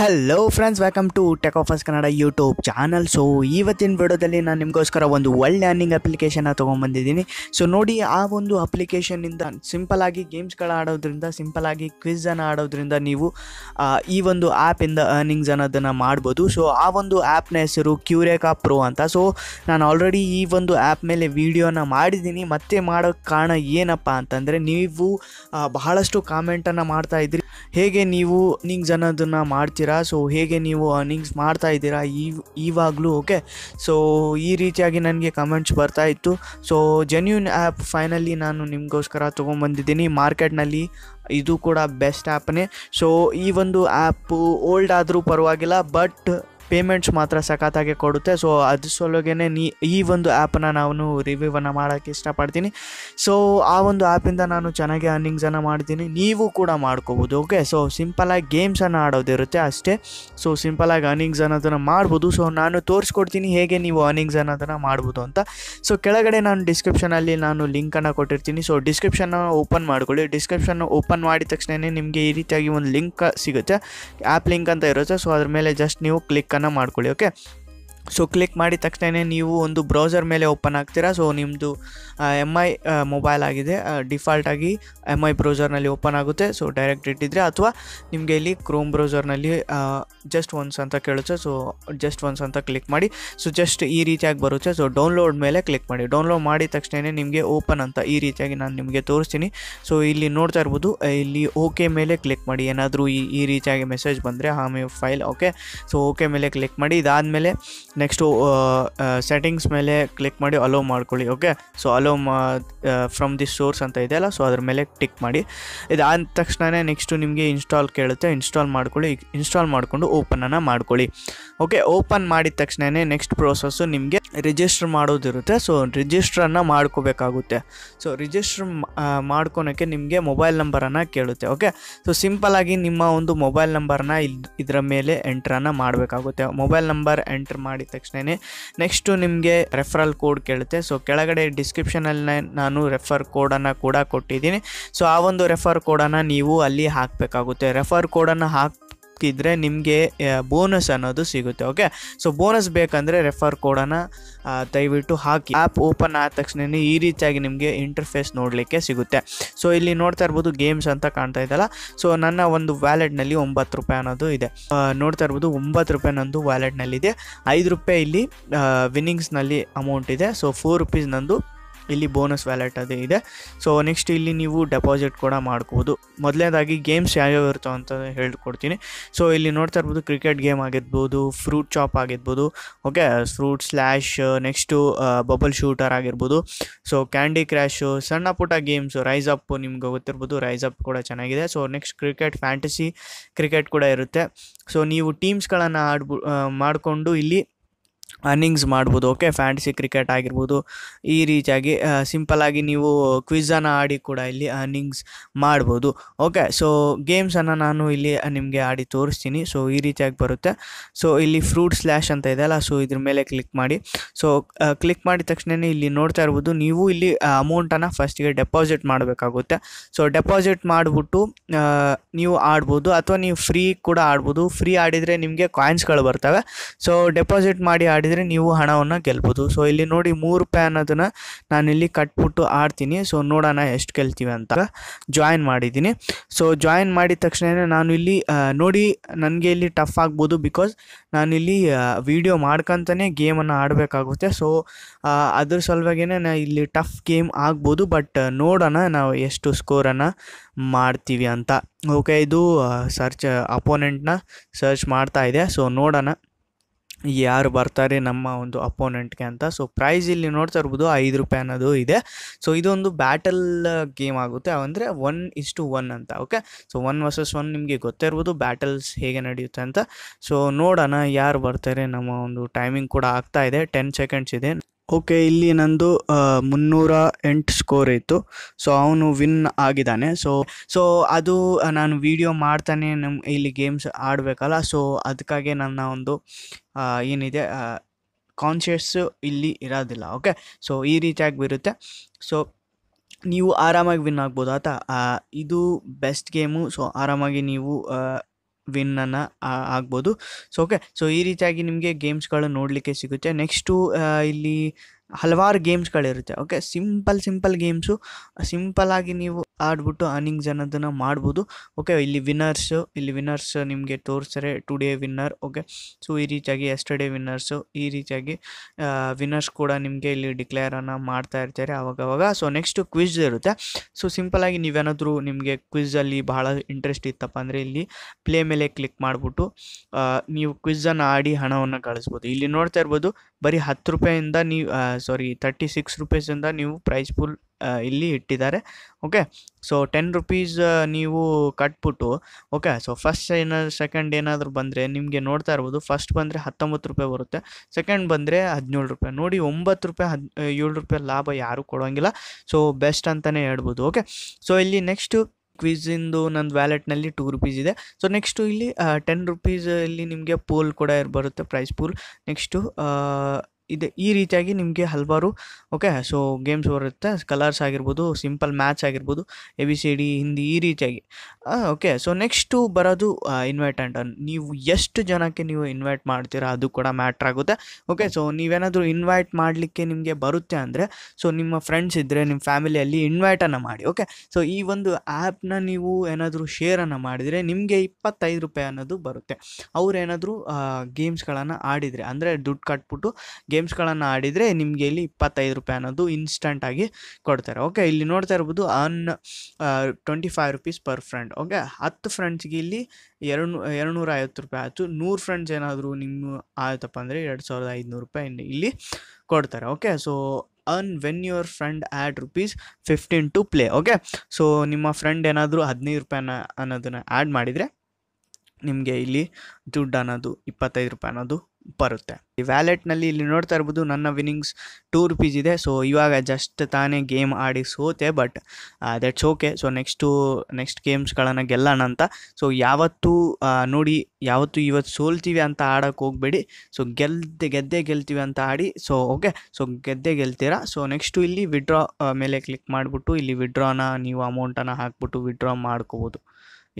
Hello friends welcome to tech offers Kannada YouTube channel so ಇವತ್ತಿನ ವಿಡಿಯೋದಲ್ಲಿ ನಾನು ನಿಮಗೋಸ್ಕರ ಒಂದು ಒಳ್ಳೆ ಅರ್ನಿಂಗ್ ಅಪ್ಲಿಕೇಶನ್ನ ತೊಗೊಂಬಂದಿದ್ದೀನಿ ಸೊ ನೋಡಿ, ಆ ಒಂದು ಅಪ್ಲಿಕೇಶನ್ನಿಂದ ಸಿಂಪಲ್ ಆಗಿ ಗೇಮ್ಸ್ಗಳು ಆಡೋದ್ರಿಂದ ಸಿಂಪಲ್ ಆಗಿ ಕ್ವಿಝನ್ನು ಆಡೋದ್ರಿಂದ ನೀವು ಈ ಒಂದು ಆ್ಯಪಿಂದ ಅರ್ನಿಂಗ್ಸ್ ಅನ್ನೋದನ್ನು ಮಾಡ್ಬೋದು. ಸೊ ಆ ಒಂದು ಆ್ಯಪ್ನ ಹೆಸರು ಕ್ಯೂರೇಕಾ ಪ್ರೋ ಅಂತ. ಸೊ ನಾನು ಆಲ್ರೆಡಿ ಈ ಒಂದು ಆ್ಯಪ್ ಮೇಲೆ ವೀಡಿಯೋನ ಮಾಡಿದ್ದೀನಿ. ಮತ್ತೆ ಮಾಡೋಕ್ಕೆ ಕಾರಣ ಏನಪ್ಪ ಅಂತಂದರೆ, ನೀವು ಬಹಳಷ್ಟು ಕಾಮೆಂಟನ್ನು ಮಾಡ್ತಾ ಇದ್ರಿ. ಹೇಗೆ ನೀವು ಅರ್ನಿಂಗ್ಸ್ ಅನ್ನೋದನ್ನು ಮಾಡ್ತೀರಾ ಸೊ ಹೇಗೆ ನೀವು ಅರ್ನಿಂಗ್ಸ್ ಮಾಡ್ತಾ ಇದ್ದೀರಾ? ಈ ಇವಾಗಲೂ ಓಕೆ ಸೊ ಈ ರೀತಿಯಾಗಿ ನನಗೆ ಕಮೆಂಟ್ಸ್ ಬರ್ತಾ ಇತ್ತು. ಸೊ ಜೆನ್ಯೂನ್ ಆ್ಯಪ್ ಫೈನಲಿ ನಾನು ನಿಮಗೋಸ್ಕರ ತೊಗೊಂಬಂದಿದ್ದೀನಿ ಮಾರ್ಕೆಟ್ನಲ್ಲಿ ಇದು ಕೂಡ ಬೆಸ್ಟ್ ಆ್ಯಪ್ನೇ ಸೊ ಈ ಒಂದು ಆ್ಯಪು ಓಲ್ಡ್ ಆದರೂ ಪರವಾಗಿಲ್ಲ ಬಟ್ ಪೇಮೆಂಟ್ಸ್ ಮಾತ್ರ ಸಖತ್ತಾಗಿ ಕೊಡುತ್ತೆ. ಸೊ ಅದ್ರ ಸಲುವಾಗೇ ನೀ, ಈ ಒಂದು ಆ್ಯಪನ್ನು ನಾನು ರಿವ್ಯೂವನ್ನು ಮಾಡೋಕ್ಕೆ ಇಷ್ಟಪಡ್ತೀನಿ. ಸೊ ಆ ಒಂದು ಆ್ಯಪಿಂದ ನಾನು ಚೆನ್ನಾಗಿ ಅರ್ನಿಂಗ್ಸನ್ನು ಮಾಡ್ತೀನಿ. ನೀವು ಕೂಡ ಮಾಡ್ಕೋಬೋದು ಓಕೆ ಸೊ ಸಿಂಪಲಾಗಿ ಗೇಮ್ಸನ್ನು ಆಡೋದಿರುತ್ತೆ ಅಷ್ಟೇ. ಸೊ ಸಿಂಪಲಾಗಿ ಅರ್ನಿಂಗ್ಸ್ ಅನ್ನೋದನ್ನು ಮಾಡ್ಬೋದು. ಸೊ ನಾನು ತೋರಿಸ್ಕೊಡ್ತೀನಿ ಹೇಗೆ ನೀವು ಅರ್ನಿಂಗ್ಸ್ ಅನ್ನೋದನ್ನು ಮಾಡ್ಬೋದು ಅಂತ. ಸೊ ಕೆಳಗಡೆ ನಾನು ಡಿಸ್ಕ್ರಿಪ್ಷನಲ್ಲಿ ನಾನು ಲಿಂಕನ್ನು ಕೊಟ್ಟಿರ್ತೀನಿ. ಸೊ ಡಿಸ್ಕ್ರಿಪ್ಷನ್ನ ಓಪನ್ ಮಾಡ್ಕೊಳ್ಳಿ. ಡಿಸ್ಕ್ರಿಪ್ಷನ್ ಓಪನ್ ಮಾಡಿದ ತಕ್ಷಣ ನಿಮಗೆ ಈ ರೀತಿಯಾಗಿ ಒಂದು ಲಿಂಕ್ ಸಿಗುತ್ತೆ. ಆ್ಯಪ್ ಲಿಂಕ್ ಅಂತ ಇರುತ್ತೆ. ಸೊ ಅದ್ರ ಮೇಲೆ ಜಸ್ಟ್ ನೀವು ಮಾಡ್ಕೊಳ್ಳಿ ಓಕೆ? ಸೊ ಕ್ಲಿಕ್ ಮಾಡಿದ ತಕ್ಷಣ ನೀವು ಒಂದು ಬ್ರೌಸರ್ ಮೇಲೆ ಓಪನ್ ಆಗ್ತೀರಾ. ಸೊ ನಿಮ್ಮದು ಎಂ ಐ ಮೊಬೈಲ್ ಆಗಿದೆ. ಡಿಫಾಲ್ಟಾಗಿ ಎಂ ಐ ಬ್ರೌಸರ್ನಲ್ಲಿ ಓಪನ್ ಆಗುತ್ತೆ. ಸೊ ಡೈರೆಕ್ಟ್ ಇಟ್ಟಿದ್ರೆ ಅಥವಾ ನಿಮಗೆ ಇಲ್ಲಿ ಕ್ರೋಮ್ ಬ್ರೌಸರ್ನಲ್ಲಿ ಜಸ್ಟ್ ಒನ್ಸ್ ಅಂತ ಕೇಳುತ್ತೆ. ಸೊ ಜಸ್ಟ್ ಒನ್ಸ್ ಅಂತ ಕ್ಲಿಕ್ ಮಾಡಿ. ಸೊ ಜಸ್ಟ್ ಈ ರೀತಿಯಾಗಿ ಬರುತ್ತೆ. ಸೊ ಡೌನ್ಲೋಡ್ ಮೇಲೆ ಕ್ಲಿಕ್ ಮಾಡಿ. ಡೌನ್ಲೋಡ್ ಮಾಡಿದ ತಕ್ಷಣ ನಿಮಗೆ ಓಪನ್ ಅಂತ ಈ ರೀತಿಯಾಗಿ ನಾನು ನಿಮಗೆ ತೋರಿಸ್ತೀನಿ. ಸೊ ಇಲ್ಲಿ ನೋಡ್ತಾ ಇರ್ಬೋದು ಇಲ್ಲಿ ಓಕೆ ಮೇಲೆ ಕ್ಲಿಕ್ ಮಾಡಿ. ಏನಾದರೂ ಈ ರೀತಿಯಾಗಿ ಮೆಸೇಜ್ ಬಂದರೆ ಆಮೇಲೆ ಫೈಲ್ ಓಕೆ ಸೊ ಓಕೆ ಮೇಲೆ ಕ್ಲಿಕ್ ಮಾಡಿ. ಇದಾದಮೇಲೆ ನೆಕ್ಸ್ಟು ಸೆಟ್ಟಿಂಗ್ಸ್ ಮೇಲೆ ಕ್ಲಿಕ್ ಮಾಡಿ ಅಲೋ ಮಾಡ್ಕೊಳ್ಳಿ ಓಕೆ ಸೊ ಅಲೋ ಮಾ ಫ್ರಮ್ ದಿಸ್ ಸೋರ್ಸ್ ಅಂತ ಇದೆಯಲ್ಲ ಸೊ ಅದ್ರ ಮೇಲೆ ಟಿಕ್ ಮಾಡಿ. ಇದಾದ ತಕ್ಷಣವೇ ನೆಕ್ಸ್ಟು ನಿಮಗೆ ಇನ್ಸ್ಟಾಲ್ ಕೇಳುತ್ತೆ ಇನ್ಸ್ಟಾಲ್ ಮಾಡ್ಕೊಳ್ಳಿ ಇನ್ಸ್ಟಾಲ್ ಮಾಡಿಕೊಂಡು ಓಪನನ್ನು ಮಾಡ್ಕೊಳ್ಳಿ ಓಕೆ ಓಪನ್ ಮಾಡಿದ ತಕ್ಷಣವೇ ನೆಕ್ಸ್ಟ್ ಪ್ರೋಸೆಸ್ಸು ನಿಮಗೆ ರಿಜಿಸ್ಟರ್ ಮಾಡೋದಿರುತ್ತೆ ಸೊ ರಿಜಿಸ್ಟ್ರನ್ನು ಮಾಡ್ಕೋಬೇಕಾಗುತ್ತೆ. ಸೊ ರಿಜಿಸ್ಟರ್ ಮಾಡ್ಕೊಳೋಕ್ಕೆ ನಿಮಗೆ ಮೊಬೈಲ್ ನಂಬರನ್ನು ಕೇಳುತ್ತೆ ಓಕೆ ಸೊ ಸಿಂಪಲಾಗಿ ನಿಮ್ಮ ಒಂದು ಮೊಬೈಲ್ ನಂಬರನ್ನ ಇದರ ಮೇಲೆ ಎಂಟ್ರನ್ನು ಮಾಡಬೇಕಾಗುತ್ತೆ. ಮೊಬೈಲ್ ನಂಬರ್ ಎಂಟ್ರ್ ಮಾಡಿದ ತಕ್ಷಣ ನೆಕ್ಸ್ಟು ನಿಮಗೆ ರೆಫರಲ್ ಕೋಡ್ ಕೇಳುತ್ತೆ. ಸೊ ಕೆಳಗಡೆ ಡಿಸ್ಕ್ರಿಪ್ಷನಲ್ಲಿ ನಾನು ರೆಫರ್ ಕೋಡನ್ನು ಕೂಡ ಕೊಟ್ಟಿದ್ದೀನಿ. ಸೊ ಆ ಒಂದು ರೆಫರ್ ಕೋಡನ್ನು ನೀವು ಅಲ್ಲಿ ಹಾಕಬೇಕಾಗುತ್ತೆ. ರೆಫರ್ ಕೋಡನ್ನು ಹಾಕಿದ್ರೆ ನಿಮಗೆ ಬೋನಸ್ ಅನ್ನೋದು ಸಿಗುತ್ತೆ ಓಕೆ ಸೊ ಬೋನಸ್ ಬೇಕಂದರೆ ರೆಫರ್ ಕೋಡನ್ನು ದಯವಿಟ್ಟು ಹಾಕಿ. ಆ್ಯಪ್ ಓಪನ್ ಆದ ತಕ್ಷಣ ಈ ರೀತಿಯಾಗಿ ನಿಮಗೆ ಇಂಟರ್ಫೇಸ್ ನೋಡಲಿಕ್ಕೆ ಸಿಗುತ್ತೆ. ಸೊ ಇಲ್ಲಿ ನೋಡ್ತಾ ಇರ್ಬೋದು ಗೇಮ್ಸ್ ಅಂತ ಕಾಣ್ತಾ ಇದ್ದಲ್ಲ ಸೊ ನನ್ನ ಒಂದು ವ್ಯಾಲೆಟ್ನಲ್ಲಿ ಒಂಬತ್ತು ರೂಪಾಯಿ ಅನ್ನೋದು ಇದೆ. ನೋಡ್ತಾ ಇರ್ಬೋದು ಒಂಬತ್ತು ರೂಪಾಯಿ ನಂದು ವ್ಯಾಲೆಟ್ನಲ್ಲಿದೆ ಐದು ರೂಪಾಯಿ ಇಲ್ಲಿ ವಿನ್ನಿಂಗ್ಸ್ನಲ್ಲಿ ಅಮೌಂಟ್ ಇದೆ. ಸೊ ಫೋರ್ ರುಪೀಸ್ ನಂದು ಇಲ್ಲಿ ಬೋನಸ್ ವ್ಯಾಲೆಟ್ ಅದೇ ಇದೆ. ಸೊ ನೆಕ್ಸ್ಟ್ ಇಲ್ಲಿ ನೀವು ಡೆಪಾಸಿಟ್ ಕೂಡ ಮಾಡ್ಕೋಬೋದು ಮೊದಲನೇದಾಗಿ ಗೇಮ್ಸ್ ಯಾವ್ಯಾವ ಇರ್ತಾವೆ ಅಂತ ಹೇಳ್ಕೊಡ್ತೀನಿ. ಸೊ ಇಲ್ಲಿ ನೋಡ್ತಾ ಇರ್ಬೋದು, ಕ್ರಿಕೆಟ್ ಗೇಮ್ ಆಗಿರ್ಬೋದು ಫ್ರೂಟ್ ಚಾಪ್ ಆಗಿರ್ಬೋದು okay fruit slash next bubble shooter ಆಗಿರ್ಬೋದು. ಸೊ ಕ್ಯಾಂಡಿ ಕ್ರ್ಯಾಶು ಸಣ್ಣ ಪುಟ್ಟ ಗೇಮ್ಸು ರೈಸ್ ಅಪ್ ನಿಮ್ಗೆ ಗೊತ್ತಿರ್ಬೋದು ರೈಸ್ ಅಪ್ ಕೂಡ ಚೆನ್ನಾಗಿದೆ. So next cricket fantasy cricket ಕೂಡ ಇರುತ್ತೆ. ಸೊ ನೀವು ಟೀಮ್ಸ್ಗಳನ್ನು ಆಡ್ಬು ಮಾಡಿಕೊಂಡು ಇಲ್ಲಿ ಅರ್ನಿಂಗ್ಸ್ ಮಾಡ್ಬೋದು ಓಕೆ ಫ್ಯಾಂಟಸಿ ಕ್ರಿಕೆಟ್ ಆಗಿರ್ಬೋದು, ಈ ರೀತಿಯಾಗಿ ಸಿಂಪಲಾಗಿ ನೀವು ಕ್ವಿಝನ್ನು ಆಡಿ ಕೂಡ ಇಲ್ಲಿ ಅರ್ನಿಂಗ್ಸ್ ಮಾಡ್ಬೋದು ಓಕೆ ಸೊ ಗೇಮ್ಸನ್ನು ನಾನು ಇಲ್ಲಿ ನಿಮಗೆ ಆಡಿ ತೋರಿಸ್ತೀನಿ ಸೊ ಈ ರೀತಿಯಾಗಿ ಬರುತ್ತೆ ಸೊ ಇಲ್ಲಿ ಫ್ರೂಟ್ ಸ್ಲ್ಯಾಶ್ ಅಂತ ಇದೆಯಲ್ಲ ಸೊ ಇದ್ರ ಮೇಲೆ ಕ್ಲಿಕ್ ಮಾಡಿ ಸೊ ಕ್ಲಿಕ್ ಮಾಡಿದ ತಕ್ಷಣ ಇಲ್ಲಿ ನೋಡ್ತಾ ಇರ್ಬೋದು, ನೀವು ಇಲ್ಲಿ ಅಮೌಂಟನ್ನು ಫಸ್ಟಿಗೆ ಡೆಪಾಸಿಟ್ ಮಾಡಬೇಕಾಗುತ್ತೆ ಸೊ ಡೆಪಾಸಿಟ್ ಮಾಡಿಬಿಟ್ಟು ನೀವು ಆಡ್ಬೋದು, ಅಥವಾ ನೀವು ಫ್ರೀ ಕೂಡ ಆಡ್ಬೋದು ಫ್ರೀ ಆಡಿದರೆ ನಿಮಗೆ ಕಾಯಿನ್ಸ್ಗಳು ಬರ್ತವೆ ಸೊ ಡೆಪಾಸಿಟ್ ಮಾಡಿ ಆಡಿದರೆ ನೀವು ಹಣವನ್ನು ಗೆಲ್ಬೋದು. ಸೊ ಇಲ್ಲಿ ನೋಡಿ ಮೂರು ರೂಪಾಯಿ ಅನ್ನೋದನ್ನು ನಾನಿಲ್ಲಿ ಕಟ್ಬಿಟ್ಟು ಆಡ್ತೀನಿ. ಸೊ ನೋಡೋಣ ಎಷ್ಟು ಗೆಲ್ತೀವಿ ಅಂತ. ಜಾಯಿನ್ ಮಾಡಿದ್ದೀನಿ. ಸೊ ಜಾಯಿನ್ ಮಾಡಿದ ತಕ್ಷಣ ನಾನು ಇಲ್ಲಿ ನೋಡಿ ನನಗೆ ಇಲ್ಲಿ ಟಫ್ ಆಗ್ಬೋದು ಬಿಕಾಸ್ ನಾನಿಲ್ಲಿ ವಿಡಿಯೋ ಮಾಡ್ಕೊತಾನೆ ಗೇಮನ್ನು ಆಡಬೇಕಾಗುತ್ತೆ. ಸೊ ಅದ್ರ ಸಲುವಾಗಿ ನಾ ಇಲ್ಲಿ ಟಫ್ ಗೇಮ್ ಆಗ್ಬೋದು. ಬಟ್ ನೋಡೋಣ ನಾವು ಎಷ್ಟು ಸ್ಕೋರನ್ನು ಮಾಡ್ತೀವಿ ಅಂತ. ಓಕೆ ಇದು ಸರ್ಚ್ ಅಪೋನೆಂಟ್ನ ಸರ್ಚ್ ಮಾಡ್ತಾ ಇದೆ. ಸೊ ನೋಡೋಣ. ಯಾರು ಬರ್ತಾರೆ ನಮ್ಮ ಒಂದು ಅಪೋನೆಂಟ್ಗೆ ಅಂತ. ಸೊ ಪ್ರೈಸ್ ಇಲ್ಲಿ ನೋಡ್ತಾ ಇರ್ಬೋದು ಐದು ರೂಪಾಯಿ ಅನ್ನೋದು ಇದೆ. ಸೊ ಇದೊಂದು ಬ್ಯಾಟಲ್ ಗೇಮ್ ಆಗುತ್ತೆ. ಅಂದರೆ ಒನ್ ಇಸ್ ಟು ಒನ್ ಅಂತ okay so one versus one ನಿಮಗೆ ಗೊತ್ತೇ ಇರ್ಬೋದು ಬ್ಯಾಟಲ್ಸ್ ಹೇಗೆ ನಡೆಯುತ್ತೆ ಅಂತ. ಸೊ ನೋಡೋಣ ಯಾರು ಬರ್ತಾರೆ. ನಮ್ಮ ಒಂದು ಟೈಮಿಂಗ್ ಕೂಡ ಆಗ್ತಾ ಇದೆ. ಟೆನ್ ಸೆಕೆಂಡ್ಸ್ ಇದೆ. ಓಕೆ, ಇಲ್ಲಿ ನಂದು ಮುನ್ನೂರ ಎಂಟು ಸ್ಕೋರ್ ಇತ್ತು. ಸೊ ಅವನು ವಿನ್ ಆಗಿದ್ದಾನೆ. ಸೊ ಸೊ ಅದು ನಾನು ವಿಡಿಯೋ ಮಾಡ್ತಾನೆ ನಮ್ಮ ಇಲ್ಲಿ ಗೇಮ್ಸ್ ಆಡಬೇಕಲ್ಲ. ಸೊ ಅದಕ್ಕಾಗಿ ನನ್ನ ಒಂದು ಏನಿದೆ ಕಾನ್ಷಿಯಸ್ಸು ಇಲ್ಲಿ ಇರೋದಿಲ್ಲ ಓಕೆ ಸೊ ಈ ರೀತಿಯಾಗಿ ಬರುತ್ತೆ. ಸೊ ನೀವು ಆರಾಮಾಗಿ ವಿನ್ ಆಗ್ಬೋದು, ಆತ. ಇದು ಬೆಸ್ಟ್ ಗೇಮು ಸೊ ಆರಾಮಾಗಿ ನೀವು ವಿನ್ನನ್ನು ಆಗ್ಬೋದು. ಸೊ ಓಕೆ ಸೊ ಈ ರೀತಿಯಾಗಿ ನಿಮಗೆ ಗೇಮ್ಸ್ಗಳು ನೋಡಲಿಕ್ಕೆ ಸಿಗುತ್ತೆ. ನೆಕ್ಸ್ಟು ಇಲ್ಲಿ ಹಲವಾರು ಗೇಮ್ಸ್ಗಳಿರುತ್ತೆ. ಓಕೆ ಸಿಂಪಲ್ ಸಿಂಪಲ್ ಗೇಮ್ಸು ಆಗಿ ನೀವು ಆಡ್ಬಿಟ್ಟು ಅರ್ನಿಂಗ್ಸ್ ಅನ್ನೋದನ್ನು ಮಾಡ್ಬೋದು. ಓಕೆ ಇಲ್ಲಿ ವಿನ್ನರ್ಸು ಇಲ್ಲಿ ವಿನ್ನರ್ಸ್ ನಿಮಗೆ ತೋರಿಸ್ತಾರೆ ಟುಡೇ ವಿನ್ನರ್ ಓಕೆ ಸೊ ಈ ರೀತಿಯಾಗಿ ಎಸ್ಟರ್ಡೇ ವಿನ್ನರ್ಸು ಈ ರೀತಿಯಾಗಿ ವಿನ್ನರ್ಸ್ ಕೂಡ ನಿಮಗೆ ಇಲ್ಲಿ ಡಿಕ್ಲೇರನ್ನು ಮಾಡ್ತಾ ಇರ್ತಾರೆ ಅವಾಗವಾಗ. ಸೊ ನೆಕ್ಸ್ಟು ಕ್ವಿಜ್ ಇರುತ್ತೆ. ಸೊ ಸಿಂಪಲಾಗಿ ನೀವೇನಾದರೂ ನಿಮಗೆ ಕ್ವಿಝಲ್ಲಿ ಬಹಳ ಇಂಟ್ರೆಸ್ಟ್ ಇತ್ತಪ್ಪ ಅಂದರೆ ಇಲ್ಲಿ ಪ್ಲೇ ಮೇಲೆ ಕ್ಲಿಕ್ ಮಾಡಿಬಿಟ್ಟು ನೀವು ಕ್ವಿಝನ್ನು ಆಡಿ ಹಣವನ್ನು ಗಳಿಸ್ಬೋದು. ಇಲ್ಲಿ ನೋಡ್ತಾ ಇರ್ಬೋದು, ಬರೀ ಹತ್ತು ರೂಪಾಯಿಂದ ನೀವು ಸಾರಿ ತರ್ಟಿ ಸಿಕ್ಸ್ ರುಪೀಸಿಂದ ನೀವು ಪ್ರೈಸ್ ಪೂಲ್ ಇಲ್ಲಿ ಇಟ್ಟಿದ್ದಾರೆ. ಓಕೆ ಸೊ ಟೆನ್ ರುಪೀಸ್ ನೀವು ಕಟ್ಬಿಟ್ಟು ಓಕೆ ಸೊ ಫಸ್ಟ್ ಏನಾದ್ರು ಸೆಕೆಂಡ್ ಏನಾದರೂ ಬಂದರೆ ನಿಮಗೆ ನೋಡ್ತಾ ಇರ್ಬೋದು ಫಸ್ಟ್ ಬಂದರೆ ಹತ್ತೊಂಬತ್ತು ರೂಪಾಯಿ ಬರುತ್ತೆ. ಸೆಕೆಂಡ್ ಬಂದರೆ ಹದಿನೇಳು ರೂಪಾಯಿ. ನೋಡಿ, ಒಂಬತ್ತು ರೂಪಾಯಿ, ಹದ್ ಏಳು ರೂಪಾಯಿ ಲಾಭ ಯಾರೂ ಕೊಡೋಂಗಿಲ್ಲ. ಸೊ ಬೆಸ್ಟ್ ಅಂತಲೇ ಹೇಳ್ಬೋದು ಓಕೆ ಸೊ ಇಲ್ಲಿ ನೆಕ್ಸ್ಟು ಕ್ವಿಝಿಂದು ನಂದು ವ್ಯಾಲೆಟ್ನಲ್ಲಿ ಟೂ ರುಪೀಸ್ ಇದೆ. ಸೊ ನೆಕ್ಸ್ಟು ಇಲ್ಲಿ ಟೆನ್ ರುಪೀಸಲ್ಲಿ ನಿಮಗೆ ಪೂಲ್ ಕೂಡ ಬರುತ್ತೆ ಪ್ರೈಸ್ ಪೂಲ್ ನೆಕ್ಸ್ಟು ಇದೆ, ಈ ರೀತಿಯಾಗಿ ನಿಮಗೆ ಹಲವಾರು ಓಕೆ ಸೊ ಗೇಮ್ಸ್ ಬರುತ್ತೆ ಕಲರ್ಸ್ ಆಗಿರ್ಬೋದು ಸಿಂಪಲ್ ಮ್ಯಾಚ್ ಆಗಿರ್ಬೋದು A B C D Hindi ಈ ರೀತಿಯಾಗಿ. ಓಕೆ ಸೊ ನೆಕ್ಸ್ಟು ಬರೋದು ಇನ್ವೈಟ್ ಆ್ಯಂಡ್ ಅನ್ ನೀವು ಎಷ್ಟು ಜನಕ್ಕೆ ನೀವು ಇನ್ವೈಟ್ ಮಾಡ್ತೀರಾ, ಅದು ಕೂಡ ಮ್ಯಾಟ್ರ್ ಆಗುತ್ತೆ ಓಕೆ ಸೊ ನೀವೇನಾದರೂ ಇನ್ವೈಟ್ ಮಾಡಲಿಕ್ಕೆ ನಿಮಗೆ ಬರುತ್ತೆ ಅಂದರೆ ಸೊ ನಿಮ್ಮ ಫ್ರೆಂಡ್ಸ್ ಇದ್ದರೆ ನಿಮ್ಮ ಫ್ಯಾಮಿಲಿಯಲ್ಲಿ ಇನ್ವೈಟನ್ನು ಮಾಡಿ ಓಕೆ ಸೊ ಈ ಒಂದು ಆ್ಯಪ್ನ ನೀವು ಏನಾದರೂ ಶೇರನ್ನು ಮಾಡಿದರೆ, ನಿಮಗೆ ಇಪ್ಪತ್ತೈದು ರೂಪಾಯಿ ಅನ್ನೋದು ಬರುತ್ತೆ. ಅವ್ರು ಏನಾದರೂ ಗೇಮ್ಸ್ಗಳನ್ನು ಆಡಿದರೆ, ಅಂದರೆ ದುಡ್ಡು ಕಟ್ಬಿಟ್ಟು ಗೇಮ್ಸ್ಗಳನ್ನು ಆಡಿದರೆ ನಿಮಗೆ ಇಲ್ಲಿ ಇಪ್ಪತ್ತೈದು ರೂಪಾಯಿ ಅನ್ನೋದು ಇನ್ಸ್ಟಂಟಾಗಿ ಕೊಡ್ತಾರೆ. ಓಕೆ ಇಲ್ಲಿ ನೋಡ್ತಾ ಇರ್ಬೋದು earn twenty five rupees per friend okay ಹತ್ತು ಫ್ರೆಂಡ್ಸ್ಗೆ ಇಲ್ಲಿ ಎರಡು ಎರಡು ನೂರ ಐವತ್ತು ರೂಪಾಯಿ ಆಯಿತು. ನೂರು ಫ್ರೆಂಡ್ಸ್ ಏನಾದರೂ ನಿಮ್ಮ, ಆಯ್ತಪ್ಪ ಅಂದರೆ ಎರಡು ಸಾವಿರದ ಐದುನೂರು ರೂಪಾಯಿ ಇಲ್ಲಿ ಕೊಡ್ತಾರೆ. Okay so earn when your friend add rupees fifteen to play okay so ನಿಮ್ಮ ಫ್ರೆಂಡ್ ಏನಾದರೂ ಹದಿನೈದು ರೂಪಾಯಿನ ಅನ್ನೋದನ್ನು ಆ್ಯಡ್ ಮಾಡಿದರೆ ನಿಮಗೆ ಇಲ್ಲಿ ದುಡ್ಡು ಅನ್ನೋದು ಇಪ್ಪತ್ತೈದು ರೂಪಾಯಿ ಅನ್ನೋದು ಬರುತ್ತೆ. ಈ ವ್ಯಾಲೆಟ್ನಲ್ಲಿ ಇಲ್ಲಿ ನೋಡ್ತಾ ಇರ್ಬೋದು ನನ್ನ ವಿನ್ನಿಂಗ್ಸ್ ಟೂ ರುಪೀಸ್ ಇದೆ. ಸೊ ಇವಾಗ ಜಸ್ಟ್ ತಾನೇ ಗೇಮ್ ಆಡಿ ಸೋತೆ but that's okay so next next ಗೇಮ್ಸ್ಗಳನ್ನು ಗೆಲ್ಲೋಣ ಅಂತ. ಸೊ ಯಾವತ್ತೂ ನೋಡಿ, ಯಾವತ್ತು ಇವತ್ತು ಸೋಲ್ತೀವಿ ಅಂತ ಆಡೋಕ್ಕೆ ಹೋಗಬೇಡಿ. ಸೊ ಗೆಲ್ದೆ, ಗೆದ್ದೆ ಗೆಲ್ತೀವಿ ಅಂತ ಆಡಿ ಸೊ ಓಕೆ ಸೊ ಗೆದ್ದೆ ಗೆಲ್ತೀರಾ? ಸೊ ನೆಕ್ಸ್ಟು ಇಲ್ಲಿ ವಿಡ್ರಾ ಮೇಲೆ ಕ್ಲಿಕ್ ಮಾಡಿಬಿಟ್ಟು, ಇಲ್ಲಿ ವಿಡ್ರಾನ ನೀವು ಅಮೌಂಟನ್ನು ಹಾಕ್ಬಿಟ್ಟು ವಿಡ್ರಾ ಮಾಡ್ಕೋಬೋದು.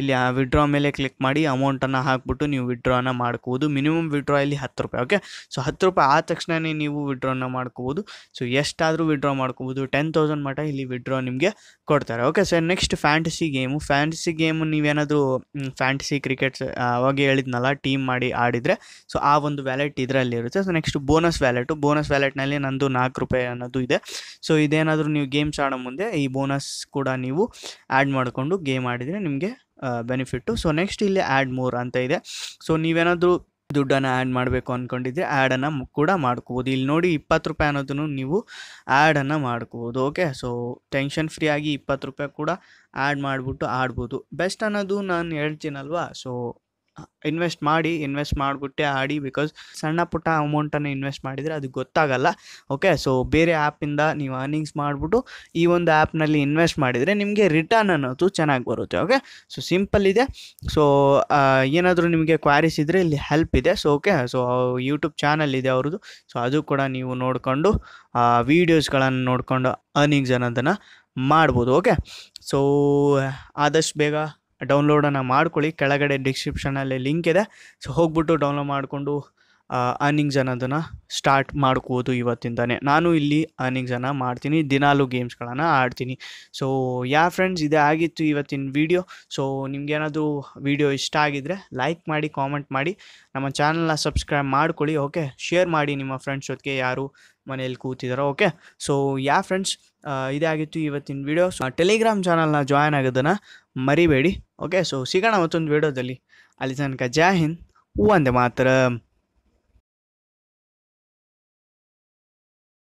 ಇಲ್ಲಿ ಆ ವಿಡ್ರಾ ಮೇಲೆ ಕ್ಲಿಕ್ ಮಾಡಿ ಅಮೌಂಟನ್ನು ಹಾಕ್ಬಿಟ್ಟು ನೀವು ವಿಡ್ರಾನ ಮಾಡ್ಕೋಬೋದು. ಮಿನಿಮಮ್ ವಿಡ್ರಾ ಇಲ್ಲಿ ಹತ್ತು ರೂಪಾಯಿ ಓಕೆ ಸೊ ಹತ್ತು ರೂಪಾಯಿ ಆದ ತಕ್ಷಣವೇ ನೀವು ವಿಡ್ರಾನ ಮಾಡ್ಕೋಬೋದು. ಸೊ ಎಷ್ಟಾದರೂ ವಿಡ್ರಾ ಮಾಡ್ಕೋಬೋದು. ಟೆನ್ ತೌಸಂಡ್ ಮಟ್ಟ ಇಲ್ಲಿ ವಿಡ್ರಾ ನಿಮಗೆ ಕೊಡ್ತಾರೆ okay sir next fantasy game fantasy game ನೀವೇನಾದರೂ ಫ್ಯಾಂಟಸಿ ಕ್ರಿಕೆಟ್ಸ್ ಅವಾಗ ಹೇಳಿದ್ನಲ್ಲ ಟೀಮ್ ಮಾಡಿ ಆಡಿದರೆ ಸೊ ಆ ಒಂದು ವ್ಯಾಲೆಟ್ ಇದರಲ್ಲಿ ಇರುತ್ತೆ. So next bonus wallet bonus ವ್ಯಾಲೆಟ್ನಲ್ಲಿ ನಂದು ನಾಲ್ಕು ರೂಪಾಯಿ ಅನ್ನೋದು ಇದೆ. ಸೊ ಇದೇನಾದರೂ ನೀವು ಗೇಮ್ಸ್ ಆಡೋ ಮುಂದೆ ಈ ಬೋನಸ್ ಕೂಡ ನೀವು ಆ್ಯಡ್ ಮಾಡಿಕೊಂಡು ಗೇಮ್ ಆಡಿದರೆ ನಿಮಗೆ ಬೆನಿಫಿಟ್ಟು ಸೊ ನೆಕ್ಸ್ಟ್ ಇಲ್ಲಿ ಆ್ಯಡ್ ಮೋರ್ ಅಂತ ಇದೆ. ಸೊ ನೀವೇನಾದರೂ ದುಡ್ಡನ್ನು ಆ್ಯಡ್ ಮಾಡಬೇಕು ಅಂದ್ಕೊಂಡಿದ್ರೆ ಆ್ಯಡನ್ನು ಕೂಡ ಮಾಡ್ಕೋಬೋದು. ಇಲ್ಲಿ ನೋಡಿ ಇಪ್ಪತ್ತು ರೂಪಾಯಿ ಅನ್ನೋದನ್ನು ನೀವು ಆ್ಯಡನ್ನು ಮಾಡ್ಕೋಬೋದು. ಓಕೆ ಸೊ ಟೆನ್ಷನ್ ಫ್ರೀ ಆಗಿ ಇಪ್ಪತ್ತು ರೂಪಾಯಿ ಕೂಡ ಆ್ಯಡ್ ಮಾಡಿಬಿಟ್ಟು ಆಡ್ಬೋದು. ಬೆಸ್ಟ್ ಅನ್ನೋದು ನಾನು ಹೇಳ್ತೀನಲ್ವಾ? ಸೊ ಇನ್ವೆಸ್ಟ್ ಮಾಡಿ, ಇನ್ವೆಸ್ಟ್ ಮಾಡಿಬಿಟ್ಟೆ ಆಡಿ ಬಿಕಾಸ್ ಸಣ್ಣ ಪುಟ್ಟ ಅಮೌಂಟನ್ನು ಇನ್ವೆಸ್ಟ್ ಮಾಡಿದರೆ ಅದು ಗೊತ್ತಾಗಲ್ಲ. ಓಕೆ ಸೊ ಬೇರೆ ಆ್ಯಪಿಂದ ನೀವು ಅರ್ನಿಂಗ್ಸ್ ಮಾಡಿಬಿಟ್ಟು ಈ ಒಂದು ಆ್ಯಪ್ನಲ್ಲಿ ಇನ್ವೆಸ್ಟ್ ಮಾಡಿದರೆ ನಿಮಗೆ ರಿಟರ್ನ್ ಅನ್ನೋದು ಚೆನ್ನಾಗಿ ಬರುತ್ತೆ. ಓಕೆ ಸೊ ಸಿಂಪಲ್ ಇದೆ. ಸೊ ಏನಾದರೂ ನಿಮಗೆ ಕ್ವಾರೀಸ್ ಇದ್ದರೆ ಇಲ್ಲಿ ಹೆಲ್ಪ್ ಇದೆ. So okay so YouTube channel ಇದೆ ಅವ್ರದ್ದು. ಸೊ ಅದು ಕೂಡ ನೀವು ನೋಡಿಕೊಂಡು ವೀಡಿಯೋಸ್ಗಳನ್ನು ನೋಡಿಕೊಂಡು ಅರ್ನಿಂಗ್ಸ್ ಅನ್ನೋದನ್ನು ಮಾಡ್ಬೋದು. ಓಕೆ ಸೊ ಆದಷ್ಟು ಬೇಗ ಡೌನ್ಲೋಡನ್ನು ಮಾಡ್ಕೊಳ್ಳಿ. ಕೆಳಗಡೆ ಡಿಸ್ಕ್ರಿಪ್ಷನಲ್ಲಿ ಲಿಂಕ್ ಇದೆ. ಸೊ ಹೋಗ್ಬಿಟ್ಟು ಡೌನ್ಲೋಡ್ ಮಾಡಿಕೊಂಡು ಅರ್ನಿಂಗ್ಸ್ ಅನ್ನೋದನ್ನು ಸ್ಟಾರ್ಟ್ ಮಾಡ್ಕೋದು ಇವತ್ತಿಂದನೇ. ನಾನು ಇಲ್ಲಿ ಅರ್ನಿಂಗ್ಸನ್ನು ಮಾಡ್ತೀನಿ, ದಿನಾಲು ಗೇಮ್ಸ್ಗಳನ್ನು ಆಡ್ತೀನಿ. ಸೊ ಯಾ ಫ್ರೆಂಡ್ಸ್ ಇದೇ ಆಗಿತ್ತು ಇವತ್ತಿನ ವೀಡಿಯೋ ಸೊ ನಿಮಗೇನಾದರೂ ವೀಡಿಯೋ ಇಷ್ಟ ಆಗಿದ್ದರೆ ಲೈಕ್ ಮಾಡಿ ಕಾಮೆಂಟ್ ಮಾಡಿ. ನಮ್ಮ ಚಾನಲ್ನ ಸಬ್ಸ್ಕ್ರೈಬ್ ಮಾಡ್ಕೊಳ್ಳಿ ಓಕೆ ಶೇರ್ ಮಾಡಿ ನಿಮ್ಮ ಫ್ರೆಂಡ್ಸ್ ಜೊತೆಗೆ ಯಾರು ಮನೇಲಿ ಕೂತಿದ್ದಾರೋ ಓಕೆ ಸೊ ಯಾ ಫ್ರೆಂಡ್ಸ್ ಇದೇ ಆಗಿತ್ತು ಇವತ್ತಿನ ವೀಡಿಯೋ ಟೆಲಿಗ್ರಾಮ್ ಚಾನಲ್ನ ಜಾಯ್ನ್ ಆಗೋದನ್ನು ಮರಿಬೇಡಿ ಓಕೆ ಸೊ ಸಿಗೋಣ ಮತ್ತೊಂದು ವೀಡಿಯೋದಲ್ಲಿ ಅಲ್ಲಿ ತನಕ ಜೈ ಹಿಂದ್ ಒಂದೇ ಮಾತ್ರ.